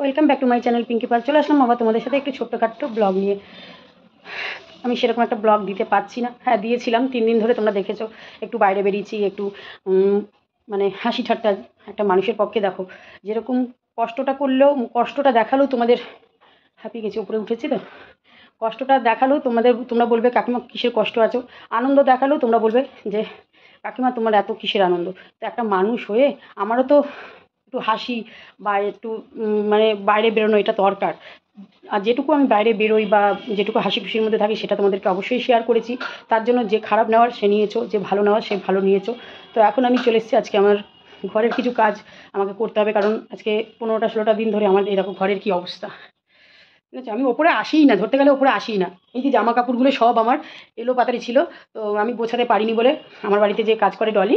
Welcome back to my channel Pinki Pal চলে আসলাম আবার তোমাদের সাথে একটু ছোট্টখাট্ট ব্লগ নিয়ে। আমি সেরকম একটা ব্লগ দিতে পারছি না। হ্যাঁ দিয়েছিলাম, তিন দিন ধরে তোমরা দেখেছ। একটু বাইরে বেরিয়েছি, একটু মানে হাসি ঠাট্টা একটা মানুষের পক্ষে, দেখো। যেরকম কষ্টটা করলেও, কষ্টটা দেখালেও তোমাদের হাঁপিয়ে গেছি, উপরে উঠেছি তো। কষ্টটা দেখালেও তোমাদের, তোমরা বলবে, কাকিমা, কিসের কষ্ট আছো? আনন্দ দেখালেও তোমরা বলবে যে, কাকিমা, তোমার এত কিসের আনন্দ? তো একটা মানুষ হয়ে, আমারও তো একটু হাসি বা একটু মানে বাইরে বেরোনো এটা দরকার। আর যেটুকু আমি বাইরে বেরোই বা যেটুকু হাসি খুশির মধ্যে থাকি সেটা তোমাদেরকে অবশ্যই শেয়ার করেছি। তার জন্য যে খারাপ নেওয়ার সে নিয়েছো, যে ভালো নেওয়ার সে ভালো নিয়েছো। তো এখন আমি চলে এসেছি, আজকে আমার ঘরের কিছু কাজ আমাকে করতে হবে কারণ আজকে পনেরোটা, ষোলোটা দিন ধরে আমার এরকম ঘরের কি অবস্থা। ঠিক আছে, আমি ওপরে আসিই না, ধরতে গেলে ওপরে আসিই না। এই যে জামা কাপড়গুলো সব আমার এলো পাতারি ছিল, তো আমি গোছাতে পারিনি বলে আমার বাড়িতে যে কাজ করে ডলি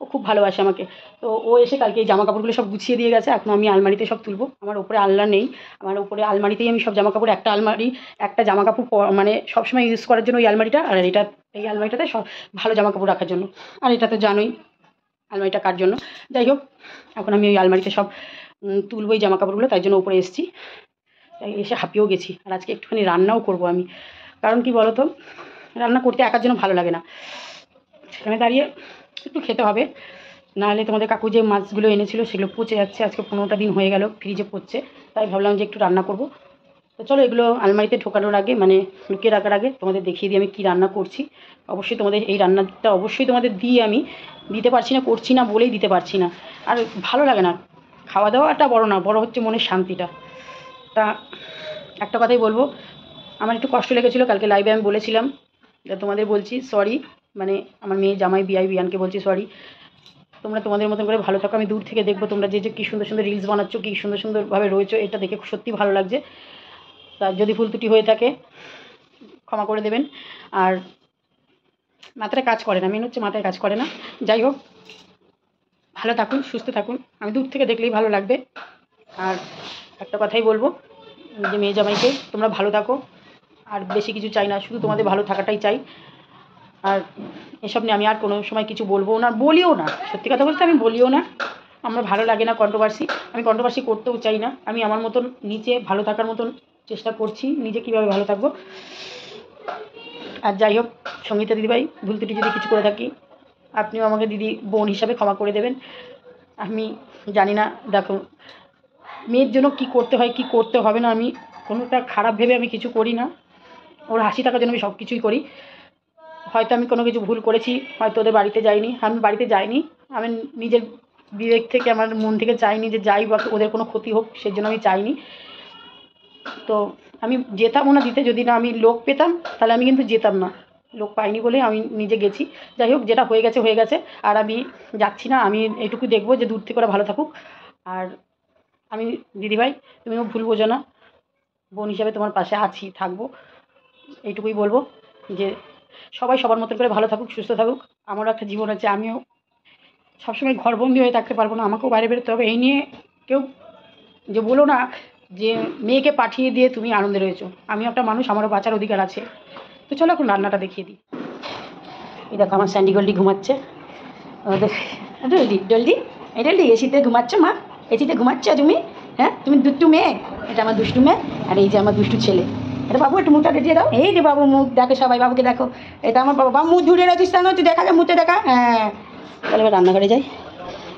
ও খুব ভালোবাসে আমাকে। তো ও এসে কালকে এই জামা কাপড়গুলো সব গুছিয়ে দিয়ে গেছে, এখন আমি আলমারিতে সব তুলবো। আমার উপরে আলনা নেই, আমার উপরে আলমারিতেই আমি সব জামা কাপড় একটা আলমারি, একটা জামা কাপড় মানে সবসময় ইউজ করার জন্য ওই আলমারিটা, আর এটা, এই আলমারিটাতে সব ভালো জামা কাপড় রাখার জন্য। আর এটা তো জানোই, আলমারিটা কার জন্য? যাই হোক, এখন আমি ওই আলমারিতে সব তুলবো এই জামা কাপড়গুলো তাই জন্য উপরে এসেছি। তাই এসে হাঁপিয়েও গেছি, আর আজকে একটুখানি রান্নাও করব আমি। কারণ কি বলো তো রান্না করতে একার জন্য ভালো লাগে না। সেখানে দাঁড়িয়ে একটু খেতে হবে। নাহলে তোমাদের কাকু যে মাছগুলো এনেছিল সেগুলো পচে যাচ্ছে, আজকে পনেরোটা দিন হয়ে গেল, ফ্রিজে পচছে। তাই ভাবলাম যে একটু রান্না করব। তো চলো এগুলো আলমারিতে ঢোকানোর আগে মানে লুকিয়ে রাখার আগে তোমাদের দেখিয়ে দিই আমি কী রান্না করছি। অবশ্যই তোমাদের এই রান্নাটা অবশ্যই তোমাদের দিয়ে আমি দিতে পারছি না, করছি না বলেই দিতে পারছি না। আর ভালো লাগে না খাওয়া দাওয়াটা বড় না, বড় হচ্ছে মনের শান্তিটা। তা একটা কথাই বলব, আমার একটু কষ্ট লেগেছিলো, কালকে লাইভে আমি বলেছিলাম তোমাদের বলছি সরি মানে আমার মেয়ে জামাই বিআই বিয়ানকে বলছি সরি তোমরা তোমাদের মতন করে ভালো থাকো, আমি দূর থেকে দেখব তোমরা যে যে কী সুন্দর সুন্দর রিলস বানাচ্ছ, কী সুন্দর সুন্দরভাবে রয়েছো, এটা দেখে সত্যি ভালো লাগছে। তা যদি ভুল ত্রুটি হয়ে থাকে, ক্ষমা করে দেবেন। আর মাথায় কাজ করে না, মেন হচ্ছে মাথায় কাজ করে না। যাই হোক, ভালো থাকুন, সুস্থ থাকুন, আমি দূর থেকে দেখলেই ভালো লাগবে। আর একটা কথাই বলব যে মেয়ে জামাইকে তোমরা ভালো থাকো, আর বেশি কিছু চাই না, শুধু তোমাদের ভালো থাকাটাই চাই। আর এসব নিয়ে আমি আর কোনো সময় কিছু বলব না, বলিও না। সত্যি কথা বলতে আমি বলিও না। আমার ভালো লাগে না কন্ট্রোভার্সি আমি কন্ট্রোভার্সি করতেও চাই না। আমি আমার মতন নিচে ভালো থাকার মতন চেষ্টা করছি, নিজে কীভাবে ভালো থাকব। আর যাই হোক, সঙ্গীতা দিদিভাই, ভুল ত্রুটি যদি কিছু করে থাকি, আপনিও আমাকে দিদি বোন হিসাবে ক্ষমা করে দেবেন। আমি জানি না, দেখো, মেয়ের জন্য কি করতে হয়, কি করতে হবে না, আমি কোনোটা খারাপ ভেবে আমি কিছু করি না। ওর হাসি থাকার জন্য আমি সব কিছুই করি। হয়তো আমি কোনো কিছু ভুল করেছি, হয়তো ওদের বাড়িতে যাইনি। আমি বাড়িতে যাইনি। আমি নিজের বিবেক থেকে, আমার মন থেকে চাইনি যে যাই বা ওদের কোনো ক্ষতি হোক, সেজন্য আমি চাইনি। তো আমি যেতাম না দিতে, যদি না আমি লোক পেতাম, তাহলে আমি কিন্তু যেতাম না। লোক পাইনি বলে আমি নিজে গেছি। যাই হোক, যেটা হয়ে গেছে হয়ে গেছে। আর আমি যাচ্ছি না, আমি এটুকু দেখব যে দূর থেকে ওরা ভালো থাকুক। আর আমি, দিদিভাই, তুমিও ভুল বোঝো না। বোন হিসাবে তোমার পাশে আছি, থাকব। এইটুকুই বলব যে সবাই সবার মতন করে ভালো থাকুক, সুস্থ থাকুক। আমারও একটা জীবন আছে, আমিও সবসময় ঘরবন্দি হয়ে থাকতে পারব না, আমাকেও বাইরে বেরোতে হবে। এই নিয়ে কেউ যে বলো না যে মেয়েকে পাঠিয়ে দিয়ে তুমি আনন্দে রয়েছো। আমিও একটা মানুষ, আমারও বাঁচার অধিকার আছে। তো চলো এখন রান্নাটা দেখিয়ে দিই। এই দেখো আমার স্যান্ডি গোল্ডি ঘুমাচ্ছে। ডলডি ডলডি, এই ডলডি, এসিতে ঘুমাচ্ছ মা? এসিতে ঘুমাচ্ছ তুমি? হ্যাঁ? তুমি দুষ্টু মেয়ে? এটা আমার দুষ্টু মেয়ে। আর এই যে আমার দুষ্টু ছেলে। এটা বাবু, একটু মুখটা দিয়ে দাও। এই যে বাবু, মুখ দেখো সবাই বাবুকে দেখো। এটা আমার বাবা, বাবু, মুখ ঝুড়ে রাখিস কেন তুই দেখা যায় মুখে দেখা। হ্যাঁ। তাহলে এবার রান্নাঘরে যাই।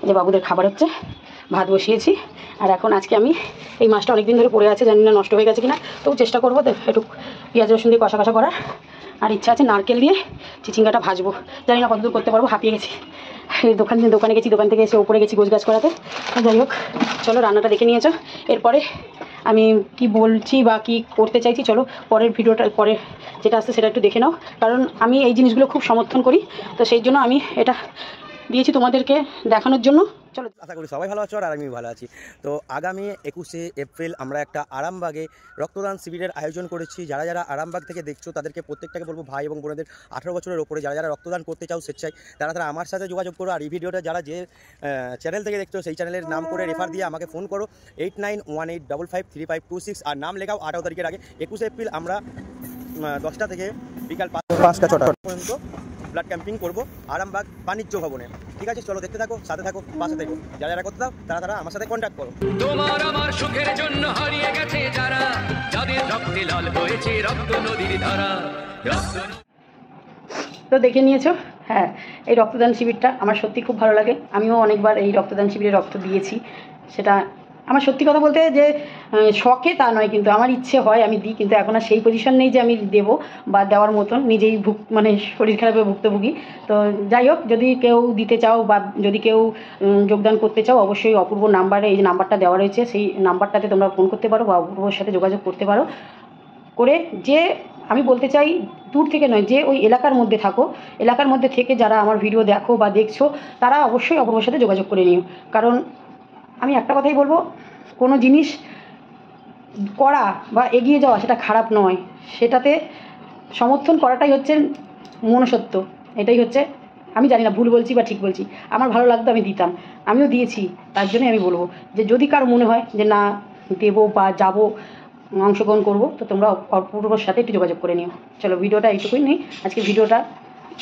যে বাবুদের খাবার হচ্ছে, ভাত বসিয়েছি। আর এখন আজকে আমি এই মাছটা অনেক দিন ধরে পড়ে আছে, জানি না নষ্ট হয়ে গেছে কিনা। তবু চেষ্টা করব একটু পেঁয়াজ, রসুন দিয়ে কষা কষা করার। আর ইচ্ছা আছে নারকেল দিয়ে চিচিঙ্গাটা ভাজবো। জানি না কতদূর করতে পারব, হাঁপিয়ে গেছি। এই দোকান দোকানে গেছি, দোকান থেকে এসে ওপরে গেছি গোছ গাছ করাতে। যাই হোক, চলো রান্নাটা দেখে নিয়েছো এরপরে আমি কি বলছি বা কি করতে চাইছি, চলো পরের ভিডিওটা পরে যেটা আসছে সেটা একটু দেখে নাও। কারণ আমি এই জিনিসগুলো খুব সমর্থন করি, তো সেই জন্য আমি এটা দিয়েছি তোমাদেরকে দেখানোর জন্য। চলো। আশা করি সবাই ভালো আছো আর আমি ভালো আছি। তো আগামী একুশে এপ্রিল আমরা একটা আরামবাগে রক্তদান শিবিরের আয়োজন করেছি। যারা যারা আরামবাগ থেকে দেখছ, তাদেরকে প্রত্যেকটাকে বলব ভাই এবং বোনেদের আঠারো বছরের ওপরে যারা যারা রক্তদান করতে চাও স্বেচ্ছায়, তারা তারা আমার সাথে যোগাযোগ করো। আর এই ভিডিওটা যারা যে চ্যানেল থেকে দেখছ, সেই চ্যানেলের নাম করে রেফার দিয়ে আমাকে ফোন করো। Eight nine one eight double five three five two six আর নাম লেখাও আঠারো তারিখের আগে। একুশে এপ্রিল আমরা দশটা থেকে বিকাল পাঁচটা ছটা পর্যন্ত ব্লাড ক্যাম্পিং করব আরামবাগ বাণিজ্য ভবনে। ঠিক আছে চলো দেখতে থাকো সাথে থাকো পাশে থাকো। যারা যারা করতে দাও তারা তারা আমার সাথে কন্ট্যাক্ট করো। তোমার আমার সুখের জন্য হারিয়ে গেছে যারা যাদের রক্তে লাল হয়েছে রক্ত নদীর ধারা। তো দেখে নিয়েছো? হ্যাঁ এই রক্তদান শিবিরটা আমার সত্যি খুব ভালো লাগে। আমিও অনেকবার এই রক্তদান শিবিরে রক্ত দিয়েছি। সেটা আমার সত্যি কথা বলতে যে শখে তা নয় কিন্তু আমার ইচ্ছে হয় আমি দিই কিন্তু এখন আর সেই পজিশন নেই যে আমি দেবো বা দেওয়ার মতন, নিজেই ভুগ মানে শরীর খারাপে ভুক্তভোগী। তো যাই হোক, যদি কেউ দিতে চাও বা যদি কেউ যোগদান করতে চাও, অবশ্যই অপূর্ব নাম্বারে এই যে নাম্বারটা দেওয়া রয়েছে, সেই নাম্বারটাতে তোমরা ফোন করতে পারো বা অপূর্বর সাথে যোগাযোগ করতে পারো। করে যে, আমি বলতে চাই দূর থেকে নয়, যে ওই এলাকার মধ্যে থাকো। এলাকার মধ্যে থেকে যারা আমার ভিডিও দেখো বা দেখছ, তারা অবশ্যই অপূর্বর সাথে যোগাযোগ করে নিও। কারণ আমি একটা কথাই বলব, কোনো জিনিস করা বা এগিয়ে যাওয়া সেটা খারাপ নয়। সেটাতে সমর্থন করাটাই হচ্ছে মনুষ্যত্ব। এটাই হচ্ছে, আমি জানি না, ভুল বলছি বা ঠিক বলছি, আমার ভালো লাগতো আমি দিতাম। আমিও দিয়েছি, তার জন্যই আমি বলব যে যদি কারও মনে হয় যে না, দেবো বা যাব, অংশগ্রহণ করব, তো তোমরা অপূর্বর সাথে একটু যোগাযোগ করে নিও। চলো, ভিডিওটা এইটুকুই নেই আজকে ভিডিওটা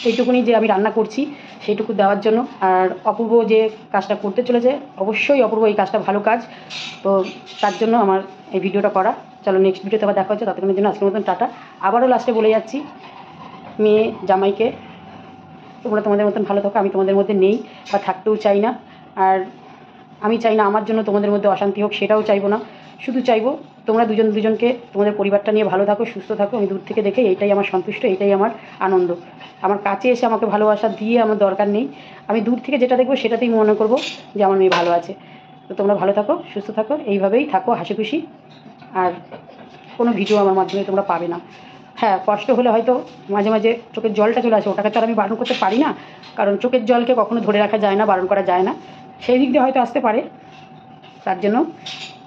এইটুকুনি যে আমি রান্না করছি, সেইটুকু দেওয়ার জন্য। আর অপূর্ব যে কাজটা করতে চলেছে, অবশ্যই অপূর্ব এই কাজটা ভালো কাজ। তো তার জন্য আমার এই ভিডিওটা করা। চলো নেক্সট ভিডিওতে আবার দেখা হচ্ছে। ততক্ষণের জন্য আজকের মতন টাটা। আবারও লাস্টে বলে যাচ্ছি, মেয়ে জামাইকে তোমরা তোমাদের মতন ভালো থাকো। আমি তোমাদের মধ্যে নেই বা থাকতেও চাই না। আর আমি চাই না আমার জন্য তোমাদের মধ্যে অশান্তি হোক, সেটাও চাইব না। শুধু চাইব তোমরা দুজন দুজনকে তোমাদের পরিবারটা নিয়ে ভালো থাকো, সুস্থ থাকো। আমি দূর থেকে দেখে এইটাই আমার সন্তুষ্ট, এটাই আমার আনন্দ। আমার কাছে এসে আমাকে ভালোবাসা দিয়ে আমার দরকার নেই। আমি দূর থেকে যেটা দেখব সেটাতেই মনে করব যে আমার মেয়ে ভালো আছে। তো তোমরা ভালো থাকো, সুস্থ থাকো, এইভাবেই থাকো হাসি খুশি আর কোনো ভিডিও আমার মাধ্যমে তোমরা পাবে না। হ্যাঁ কষ্ট হলে হয়তো মাঝে মাঝে চোখের জলটা চলে আসে, ওটাকে তো আর আমি বারণ করতে পারি না। কারণ চোখের জলকে কখনো ধরে রাখা যায় না, বারণ করা যায় না। সেই দিক দিয়ে হয়তো আসতে পারে। তার জন্য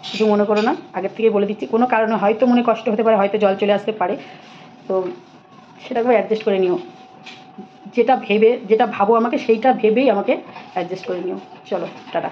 কিছু মনে করো না, আগের থেকে বলে দিচ্ছি। কোনো কারণে হয়তো মনে কষ্ট হতে পারে, হয়তো জল চলে আসতে পারে। তো সেটাকে অ্যাডজাস্ট করে নিও। যেটা ভেবে, যেটা ভাবো আমাকে, সেইটা ভেবেই আমাকে অ্যাডজাস্ট করে নিও। চলো, টাটা।